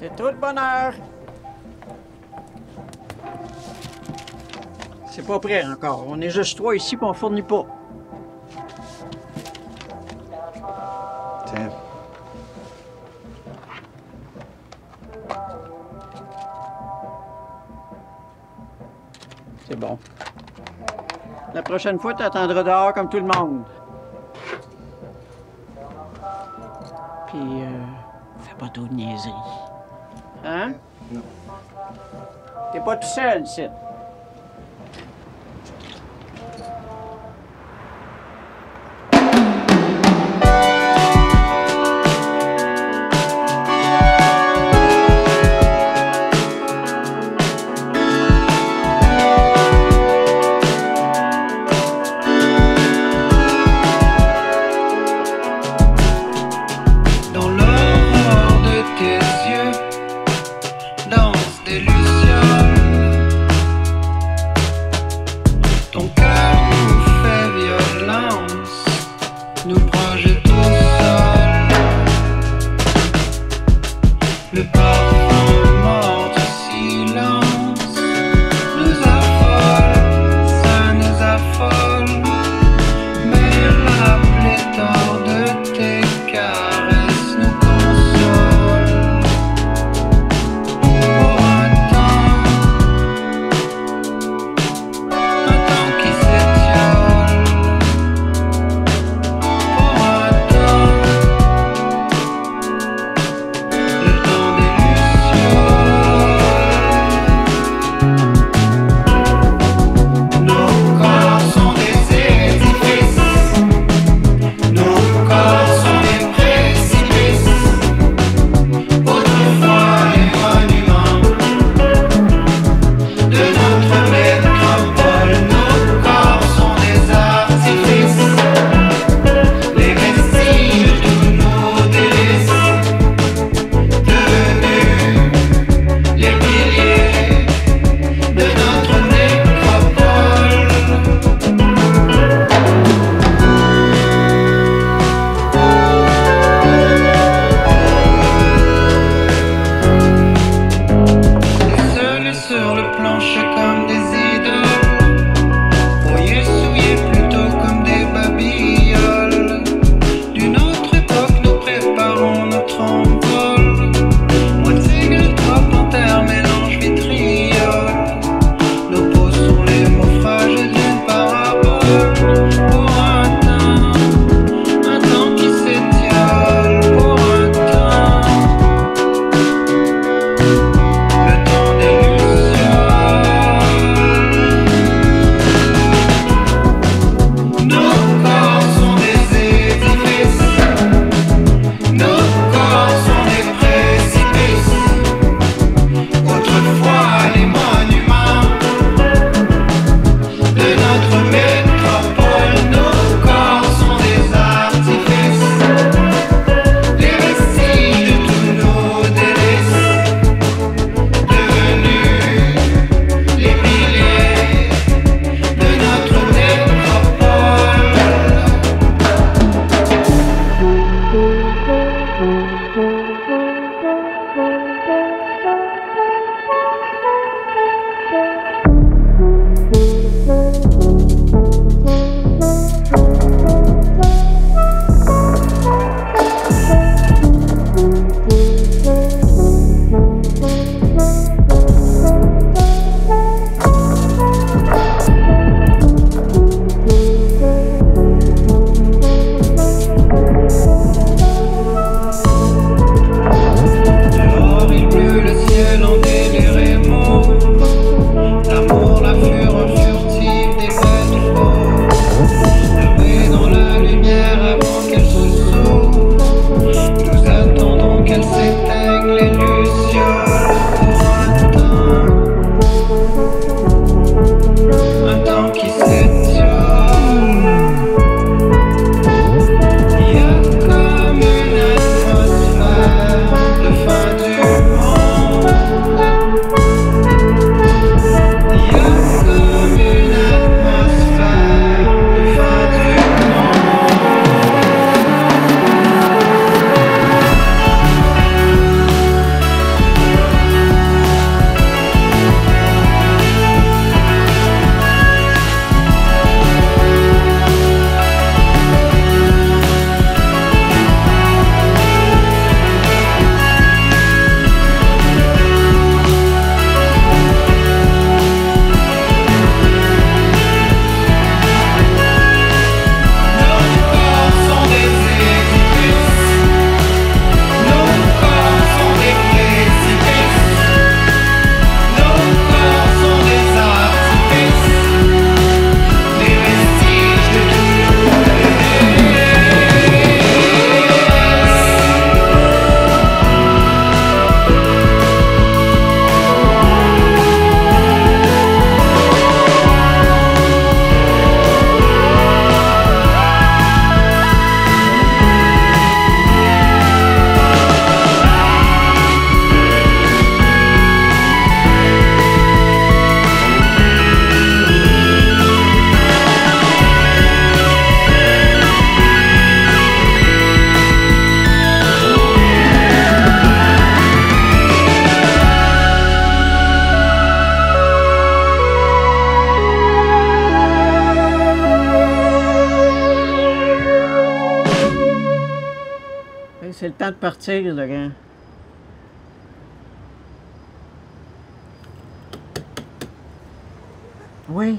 C'est tout le bonheur. C'est pas prêt encore. On est juste trois ici, puis on fournit pas. Tiens. C'est bon. La prochaine fois, tu attendras dehors comme tout le monde. Puis, euh, fais pas trop de niaiseries. Hein? Non. T'es pas tout Le c'est le temps de partir, le grand. Oui.